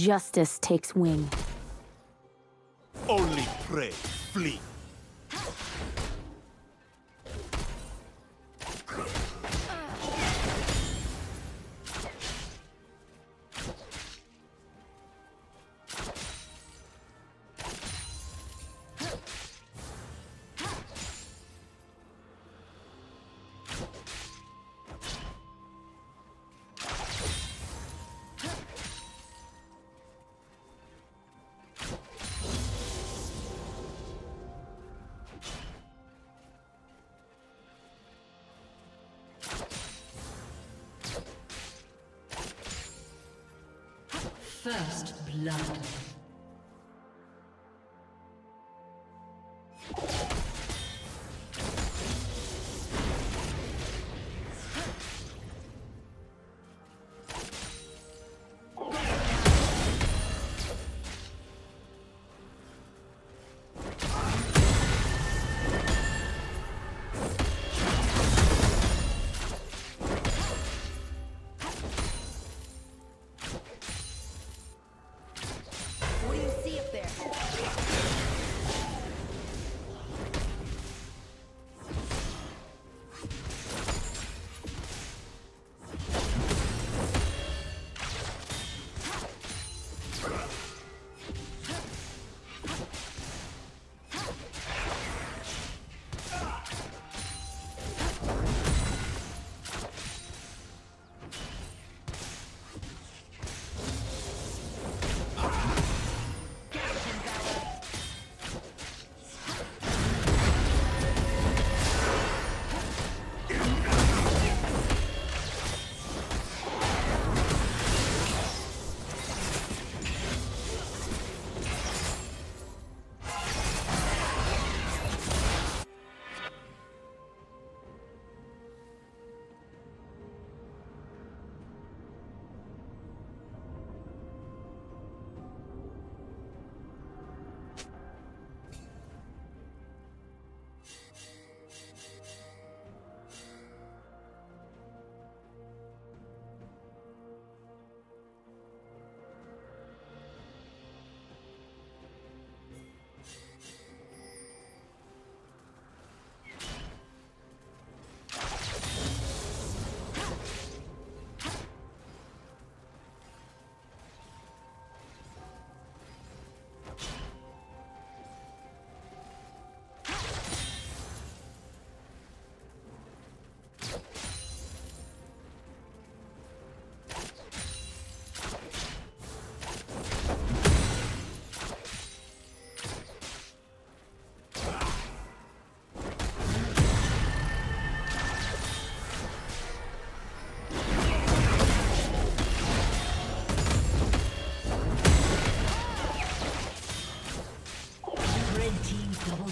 Justice takes wing. Only prey, flee. Blood.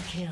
Kill.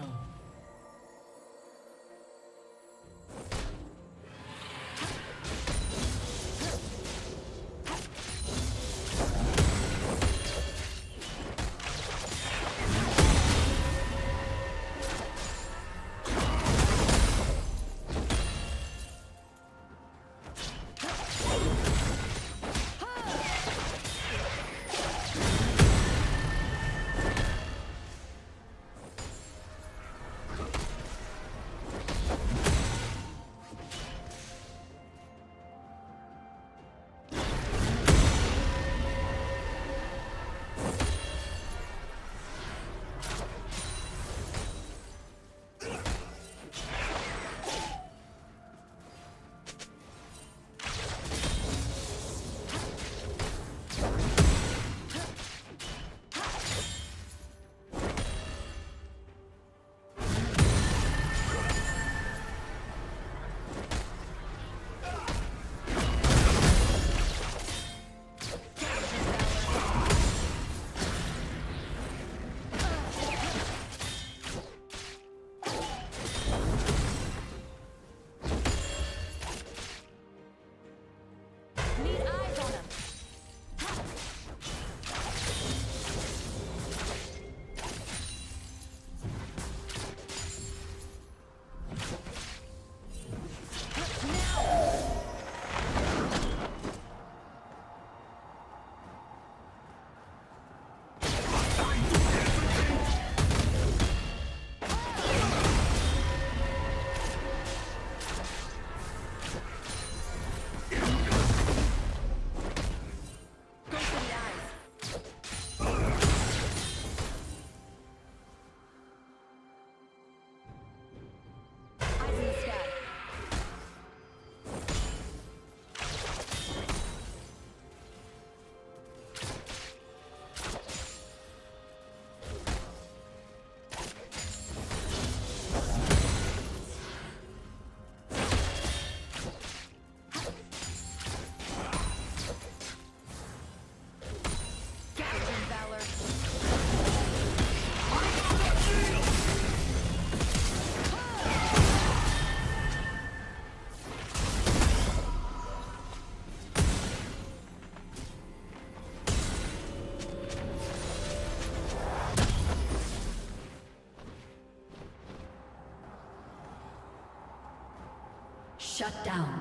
Shut down.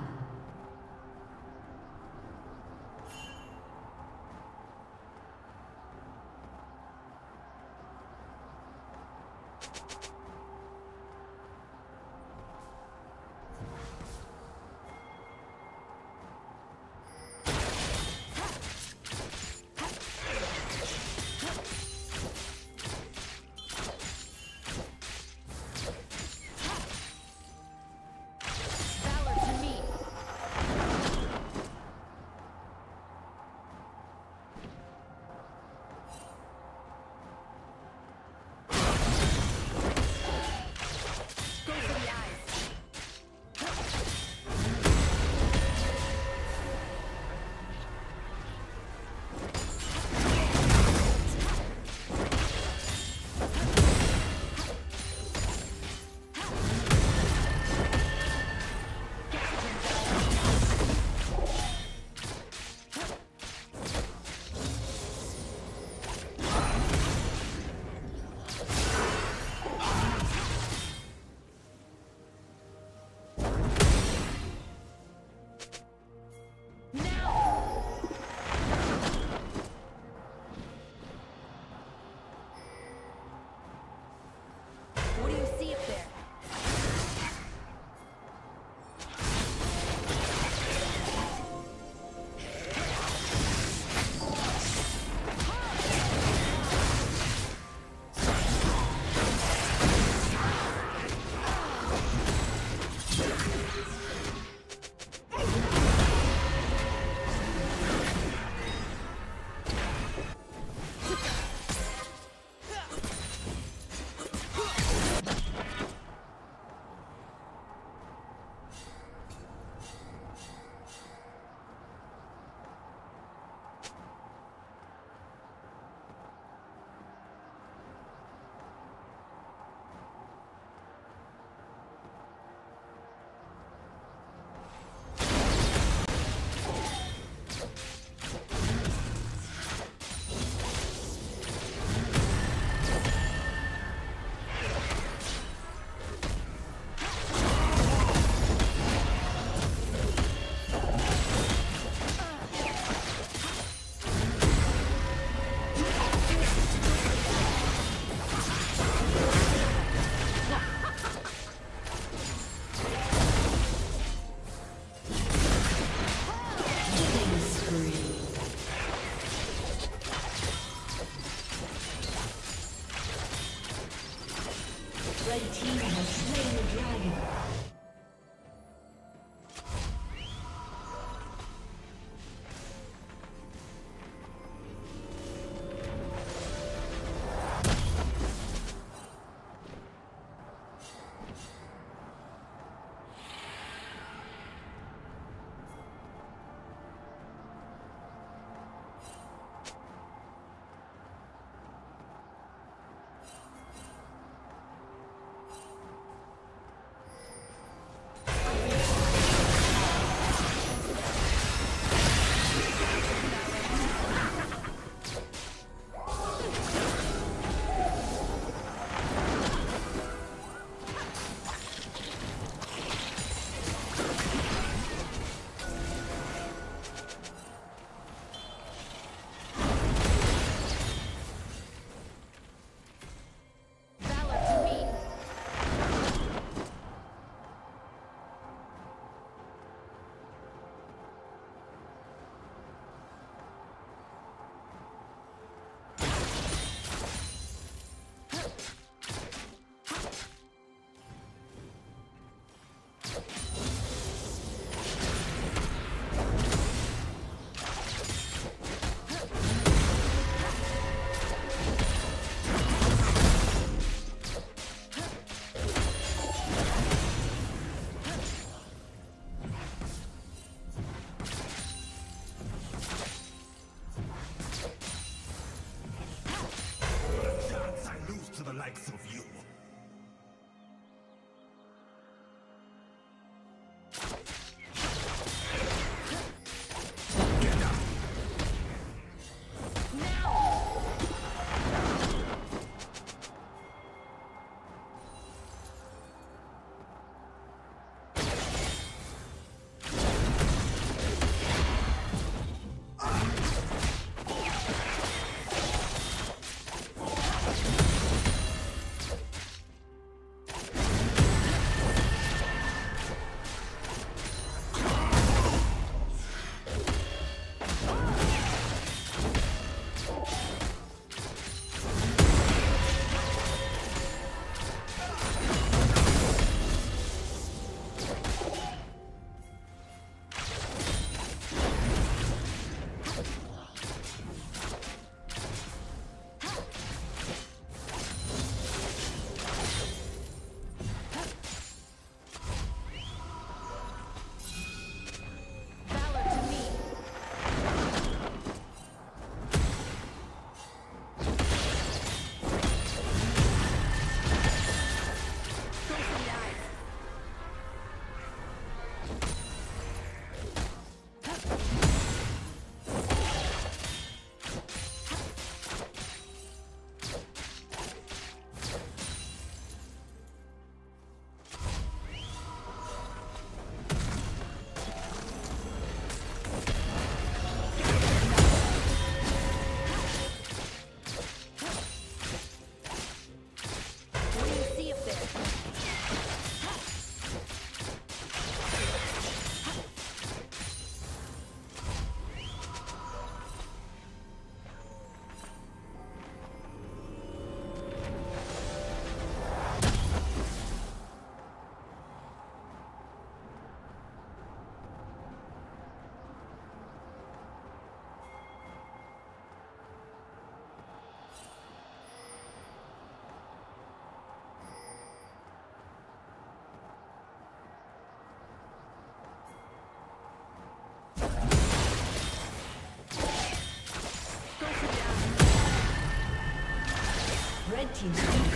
Team's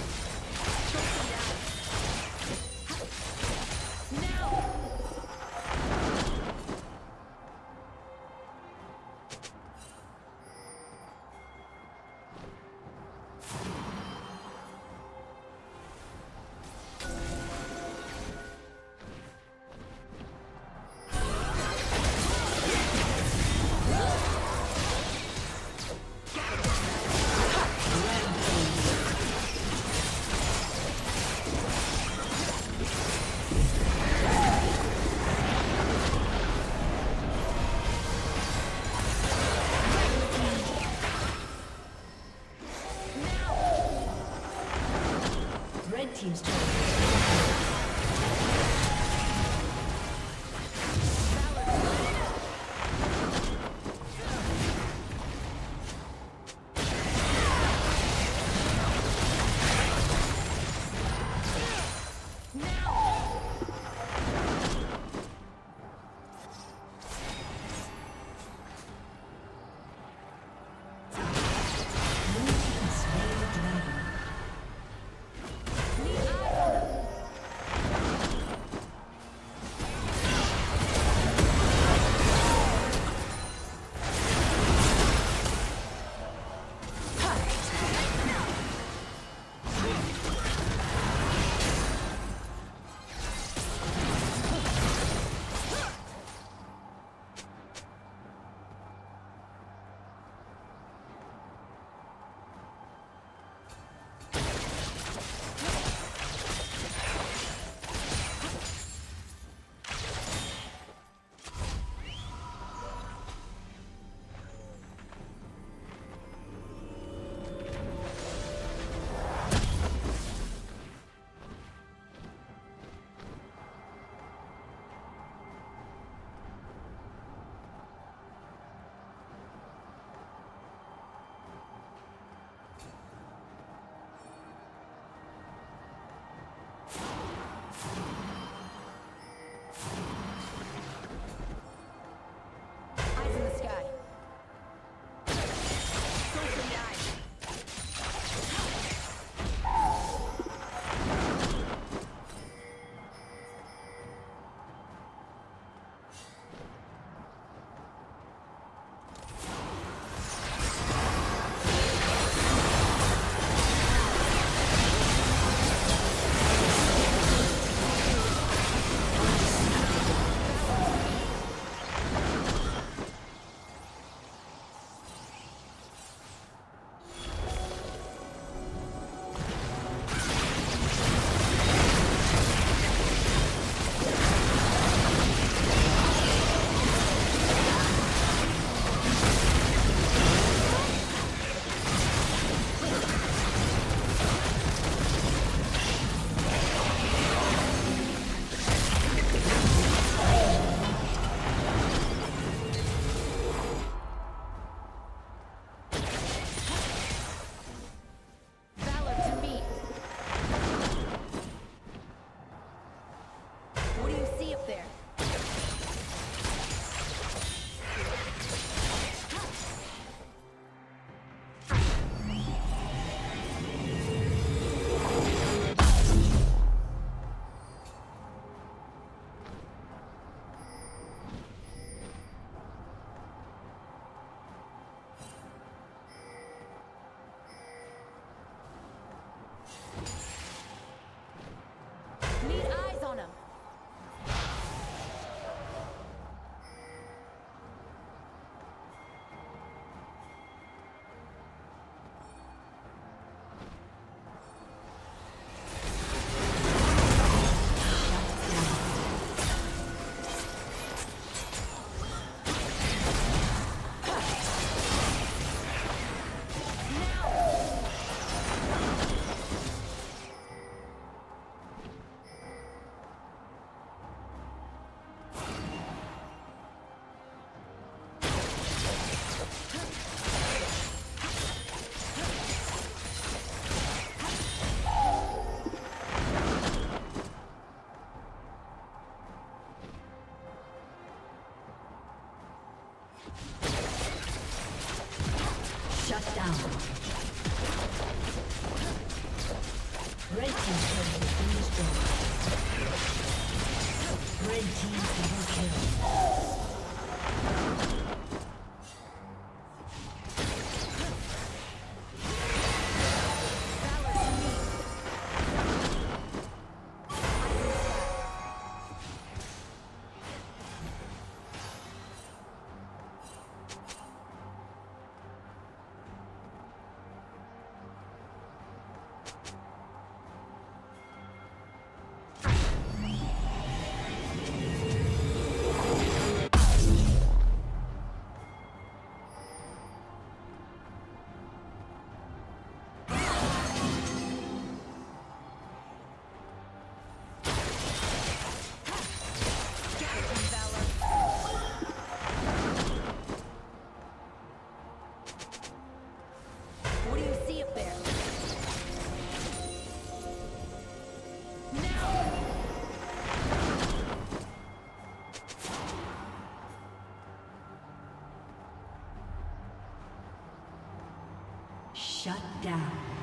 Shut down.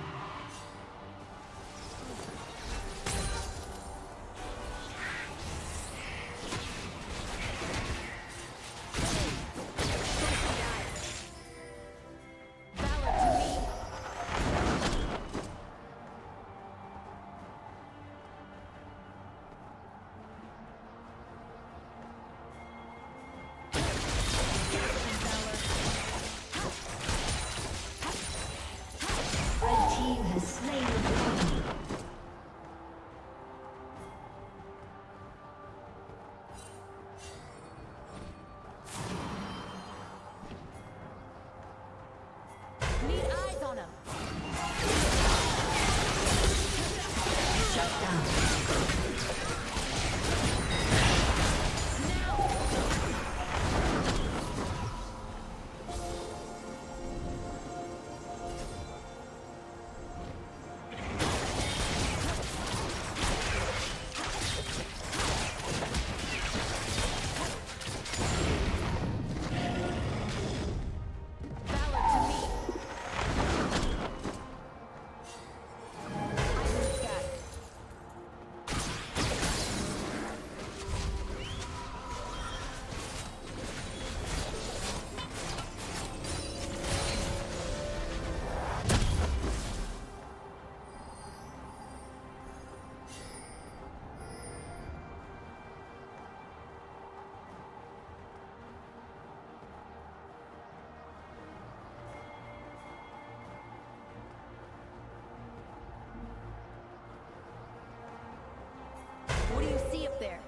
up there.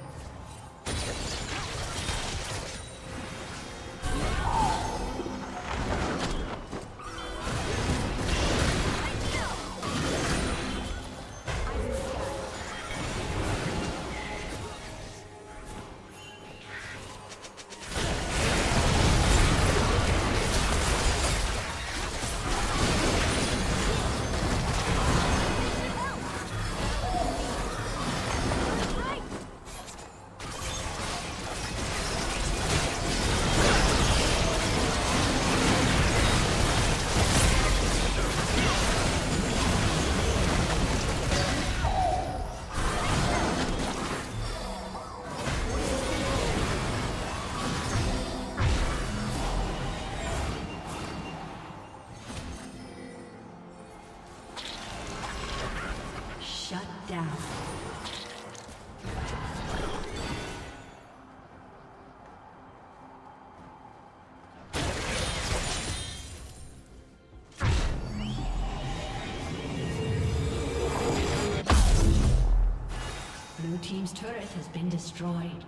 Has been destroyed.